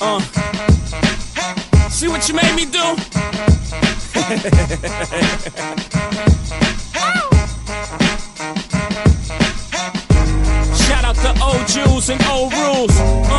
Uh. See what you made me do? Shout out to old Jews and old rules.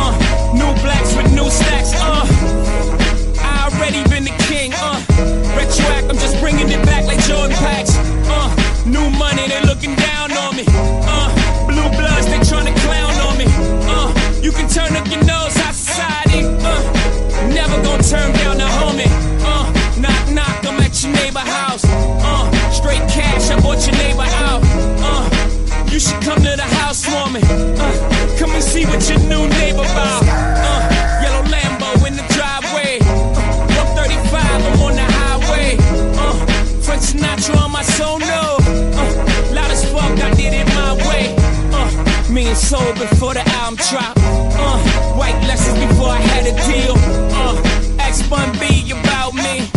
The housewarming. Uh, come and see what your new neighbor about. Uh, yellow Lambo in the driveway. Uh, 135, I'm on the highway. Uh, Frank Sinatra on my sono. Uh, loud as fuck, I did it my way. Uh, me and soul before the album drop. Uh, white lessons before I had a deal. Uh, X Bun B about me.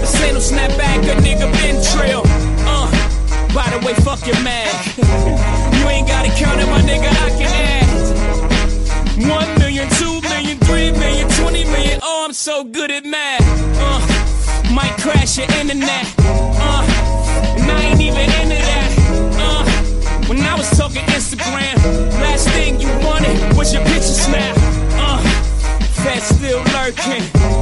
This ain't no snapback, a nigga been trill. Uh, by the way, fuck your man. you ain't gotta count it, my nigga, I can add. One million, two million, three million, twenty million. Oh, I'm so good at math. Uh, might crash your internet. Uh, and I ain't even into that. Uh, when I was talking Instagram, last thing you wanted was your picture snap. Uh, fat still lurking.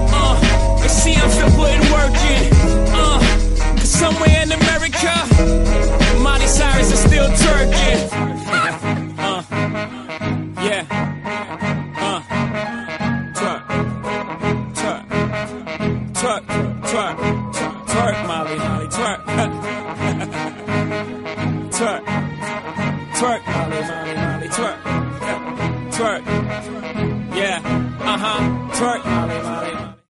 Twerk, twerk, twerk, Molly, Molly, twerk. twerk, twerk, Molly, Molly, Molly, twerk, twerk. Yeah, uh huh, twerk, Molly.